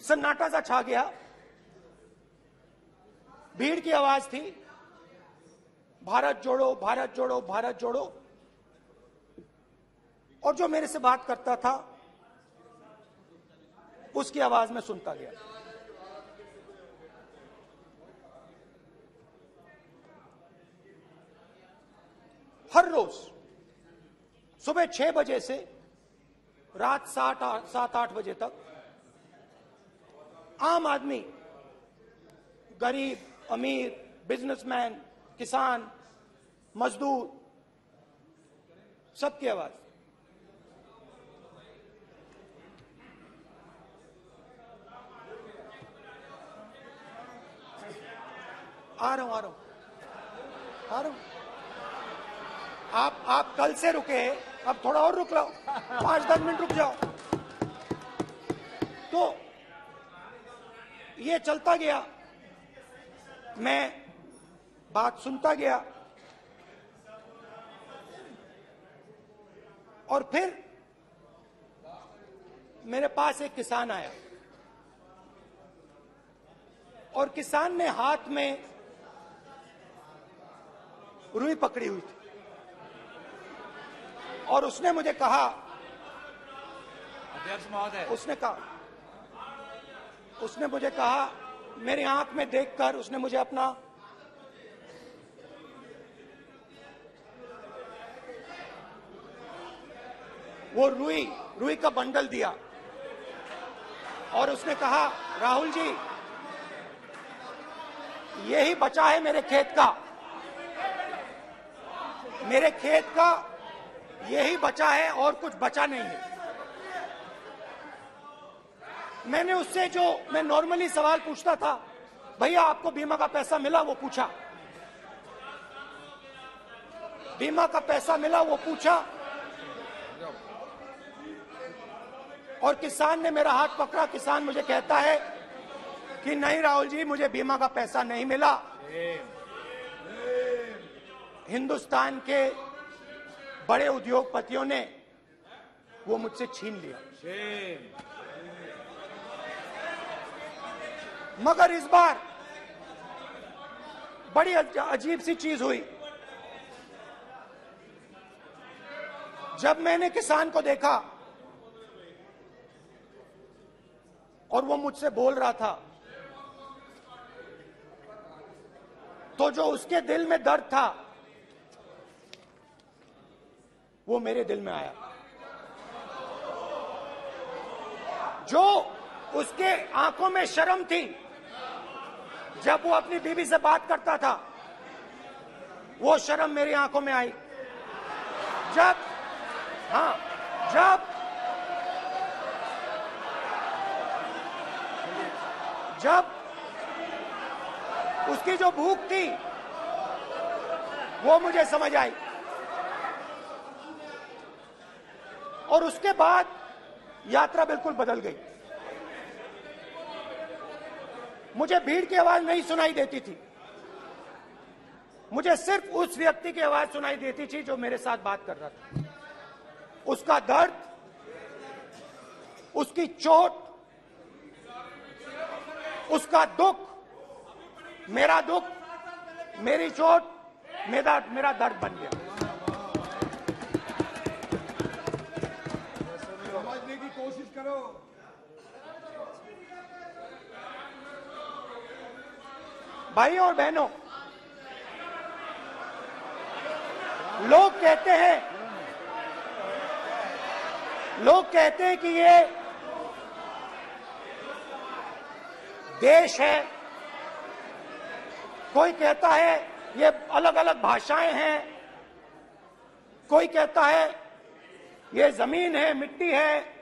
सन्नाटा सा छा गया। भीड़ की आवाज़ थी। भारत जोड़ो भारत जोड़ो भारत जोड़ो। और जो मेरे से बात करता था, उसकी आवाज़ में सुनता गया। हर रोज सुबह छह बजे से रात सात सात आठ बजे तक आम आदमी, गरीब, अमीर, बिजनेसमैन, किसान, मजदूर, सबकी आवाज़। आ रहा हूँ, आ रहा हूँ। आ रहा हूँ। आप आप कल से रुके अब थोड़ा और रुक लो पाँच, दस मिनट रुक जाओ। तो ये चलता गया। मैं बात सुनता गया। और फिर मेरे पास एक किसान आया। और किसान ने हाथ में रुई पकड़ी हुई थी। और उसने मुझे कहा अध्यक्ष महोदय। उसने कहा उसने मुझे कहा, मेरी आँख में देखकर उसने मुझे अपना वो रुई रुई का बंडल दिया। और उसने कहा, राहुल जी, यही बचा है मेरे खेत का। मेरे खेत का यही बचा है और कुछ बचा नहीं है। मैंने उससे जो, मैं नॉर्मली सवाल पूछता था, भैया, आपको बीमा का पैसा मिला? वो पूछा। बीमा का पैसा मिला, वो पूछा। और किसान ने मेरा हाथ पकड़ा। किसान मुझे कहता है कि, नहीं राहुल जी, मुझे बीमा का पैसा नहीं मिला। हिंदुस्तान के बड़े उद्योगपतियों ने वो मुझसे छीन लिया। मगर इस बार बड़ी अजीब सी चीज़ हुई। जब मैंने किसान को देखा और वो मुझसे बोल रहा था तो जो उसके दिल में दर्द था, वो मेरे दिल में आया। जो उसके आँखों में शर्म थी जब वो अपनी बीवी से बात करता था, वो शर्म मेरी आँखों में आई। जब हाँ जब जब उसकी जो भूख थी, वो मुझे समझ आई। और उसके बाद यात्रा बिल्कुल बदल गई। मुझे भीड़ की आवाज़ नहीं सुनाई देती थी। मुझे सिर्फ़ उस व्यक्ति की आवाज़ सुनाई देती थी जो मेरे साथ बात कर रहा था। उसका दर्द, उसकी चोट, उसका दुख, मेरा दुख, मेरी चोट, मेरा मेरा दर्द बन गया समझने की कोशिश करो भाइयों और बहनों, लोग कहते हैं, लोग कहते हैं कि ये देश है। कोई कहता है ये अलग अलग भाषाएँ हैं। कोई कहता है ये ज़मीन है, मिट्टी है।